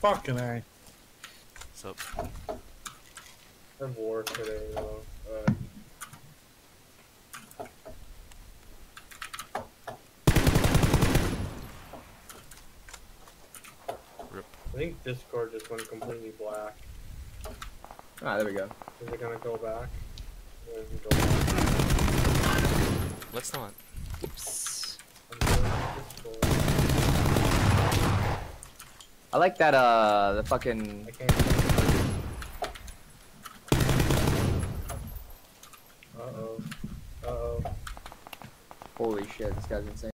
Fucking A. So, I have war today though. Uh, rip. I think Discord just went completely black. Ah, there we go. Is it gonna go back? It doesn't go back. Let's not. Oops. I like that, uh, the fucking... Uh oh. Uh oh. Holy shit, this guy's insane.